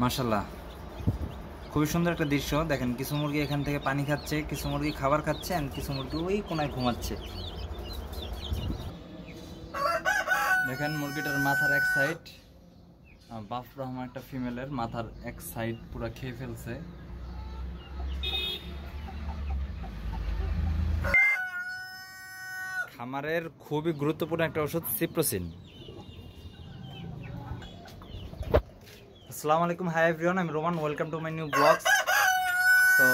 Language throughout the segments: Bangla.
মাশাল্লাহ খুবই সুন্দর একটা দৃশ্য। দেখেন, কিছু মুরগি এখান থেকে পানি খাচ্ছে, কিছু মুরগি খাবার খাচ্ছে অ্যান্ড কিছু মুরগি ওই কোনায় ঘুমাচ্ছে। দেখেন, মুরগিটার মাথার এক সাইড বাফ রহমান একটা ফিমেলের মাথার এক সাইড পুরো খেয়ে ফেলছে। খামারের খুবই গুরুত্বপূর্ণ একটা ওষুধ সিপ্রোসিন। আসসালামু আলাইকুম হাই এভরিওয়ান আমি Roman welcome to my new blogs তো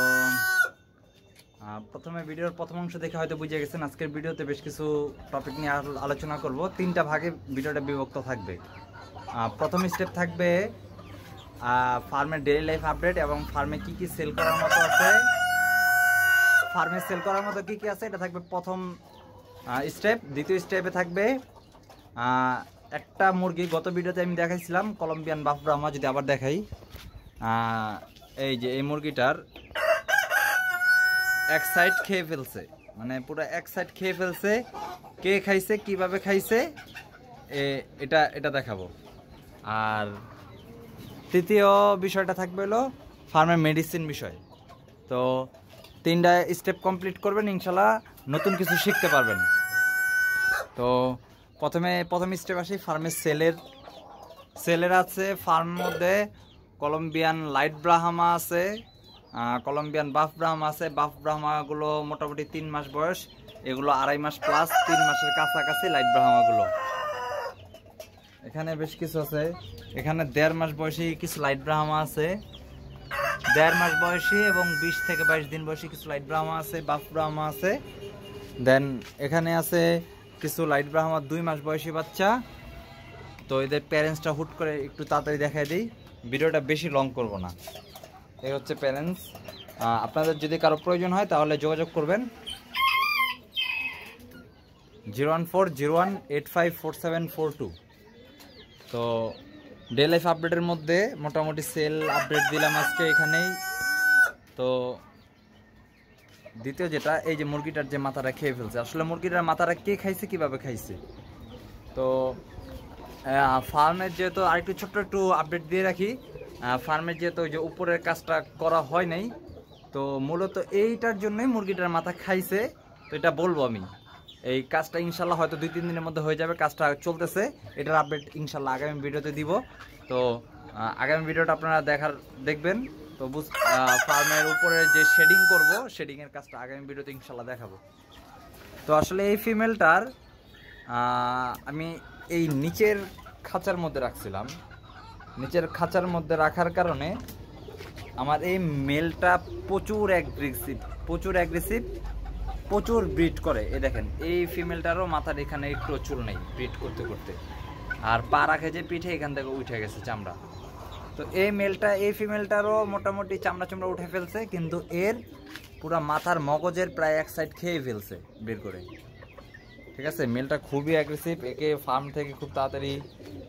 প্রথমে ভিডিওর প্রথম অংশ দেখে হয়তো বুঝে গেছেন, আজকের ভিডিওতে বেশ কিছু টপিক নিয়ে আলোচনা করব। তিনটা ভাগে ভিডিওটা বিভক্ত থাকবে। প্রথম স্টেপ থাকবে ফার্মের ডেইলি লাইফ আপডেট এবং ফার্মে কি কি সেল করার মতো আছে। ফার্মে সেল করার মতো কি কি আছে, এটা থাকবে প্রথম স্টেপ দ্বিতীয় স্টেপে থাকবে একটা মুরগি গত ভিডিওতে আমি দেখাইছিলাম, কলম্বিয়ান বাফ ব্রাহ্মা যদি আবার দেখাই। এই যে এই মুরগিটার এক সাইড খেয়ে ফেলছে মানে পুরো এক সাইড খেয়ে ফেলছে, কে খাইছে, কীভাবে খাইছে এটা এটা দেখাবো। আর তৃতীয় বিষয়টা থাকবে হলো ফার্মের মেডিসিন বিষয়। তো তিনটা স্টেপ কমপ্লিট করবেন, ইনশাল্লাহ নতুন কিছু শিখতে পারবেন। তো প্রথমে, প্রথম স্টেপ আসি ফার্মের সেলের সেলের আছে ফার্ম মধ্যে কলম্বিয়ান লাইট ব্রাহামা আছে কলম্বিয়ান বাফ ব্রাহামা আছে। বাফ ব্রাহ্মাগুলো মোটামুটি তিন মাস বয়স, এগুলো আড়াই মাস প্লাস তিন মাসের কাছাকাছি লাইট ব্রাহ্মাগুলো। এখানে বেশ কিছু আছে। এখানে দেড় মাস বয়সী কিছু লাইট ব্রাহ্মা আছে। দেড় মাস বয়সী এবং বিশ থেকে বাইশ দিন বয়সী কিছু লাইট ব্রাহ্মা আছে, বাফ ব্রাহ্মা আছে। দেন এখানে আছে কিছু লাইট ব্রাহ্মার দুই মাস বয়সী বাচ্চা। তো এদের প্যারেন্টসটা হুট করে একটু তাড়াতাড়ি দেখাই দিই। ভিডিওটা বেশি লং করব না। এই হচ্ছে প্যারেন্টস আপনাদের যদি কারও প্রয়োজন হয় তাহলে যোগাযোগ করবেন। Zero one four zero one eight five four seven four two. তো ডে লাইফ আপডেটের মধ্যে মোটামুটি সেল আপডেট দিলাম আজকে এখানেই। তো দ্বিতীয় যেটা, এই যে মুরগিটার যে মাথাটা খেয়ে ফেলছে। আসলে মুরগিটার মাথাটা কে খাইছে, কীভাবে খাইছে? তো ফার্মের যেহেতু আরেকটু ছোট্ট একটু আপডেট দিয়ে রাখি ফার্মের যেহেতু ওই যে উপরের কাজটা করা হয় নাই, তো মূলত এইটার জন্যই মুরগিটার মাথা খাইছে। তো এটা বলব আমি। এই কাজটা ইনশাল্লাহ হয়তো দুই, তিন দিনের মধ্যে হয়ে যাবে, কাজটা চলতেছে। এটার আপডেট ইনশাল্লাহ আগামী ভিডিওতে দিব। তো আগামী ভিডিওটা আপনারা দেখার, দেখবেন। তো ফার্মের উপরে যে শেডিং করব, শেডিংয়ের কাজটা আগামী ভিডিওতে ইনশাল্লাহ দেখাবো। তো আসলে এই ফিমেলটার আমি এই নিচের খাঁচার মধ্যে রাখছিলাম। নিচের খাঁচার মধ্যে রাখার কারণে আমার এই মেলটা প্রচুর অ্যাগ্রেসিভ প্রচুর অ্যাগ্রেসিভ প্রচুর ব্রিড করে। এ দেখেন, এই ফিমেলটারও মাথার এখানে চুল নেই ব্রিড করতে করতে। আর পা রাখে যে পিঠে, এখান থেকে উঠে গেছে চামড়া। তো এই মেলটা এই ফিমেলটারও মোটামুটি চামড়া চামড়া উঠে ফেলছে, কিন্তু এর পুরা মাথার মগজের প্রায় এক সাইড খেয়ে ফেলছে, বের করে। ঠিক আছে? মেলটা খুবই অ্যাগ্রেসিভ একে ফার্ম থেকে খুব তাড়াতাড়ি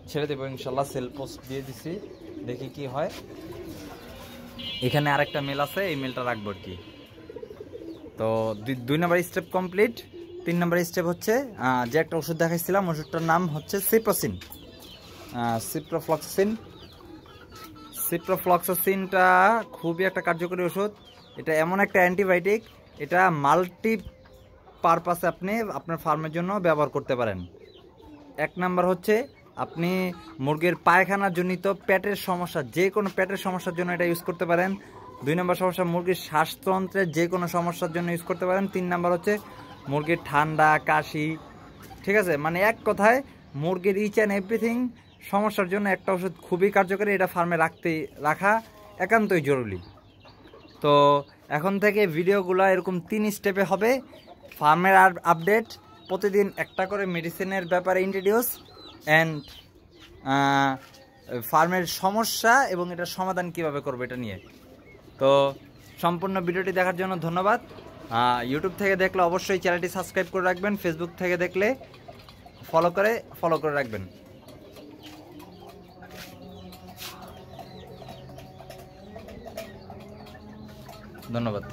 ছেড়ে দেবো ইনশাল্লাহ সেল পোস্ট দিয়ে দিছি, দেখি কি হয়। এখানে আরেকটা মেল আছে, এই মেলটা রাখব আর কি। তো দুই- দুই নম্বর স্টেপ কমপ্লিট তিন নম্বর স্টেপ হচ্ছে যে একটা ওষুধ দেখাইছিলাম, ওষুধটার নাম হচ্ছে সিপ্রোসিন সিপ্রোফ্লক্সিন সিপ্রোফ্লক্সিনটা খুবই একটা কার্যকরী ওষুধ। এটা এমন একটা অ্যান্টিবায়োটিক, এটা মাল্টি পারপাসে আপনি আপনার ফার্মের জন্য ব্যবহার করতে পারেন। এক নাম্বার হচ্ছে, আপনি মুরগির পায়খানা জনিত পেটের সমস্যা, যে কোনো পেটের সমস্যার জন্য এটা ইউজ করতে পারেন। দুই নম্বর সমস্যা, মুরগির শ্বাসতন্ত্রের যে কোনো সমস্যার জন্য ইউজ করতে পারেন। তিন নাম্বার হচ্ছে, মুরগির ঠান্ডা, কাশি, ঠিক আছে? মানে এক কথায়, মুরগির ইচ অ্যান্ড এভরিথিং সমস্যার জন্য একটা ওষুধ খুবই কার্যকরী, এটা ফার্মে রাখতে রাখা একান্তই জরুরি। তো এখন থেকে ভিডিওগুলো এরকম তিন স্টেপে হবে। ফার্মের আপডেট প্রতিদিন একটা করে মেডিসিনের ব্যাপারে ইন্ট্রোডিউস অ্যান্ড ফার্মের সমস্যা এবং এটার সমাধান কীভাবে করবে এটা নিয়ে। তো সম্পূর্ণ ভিডিওটি দেখার জন্য ধন্যবাদ। ইউটিউব থেকে দেখলে অবশ্যই চ্যানেলটি সাবস্ক্রাইব করে রাখবেন ফেসবুক থেকে দেখলে ফলো করে ফলো করে রাখবেন। ধন্যবাদ।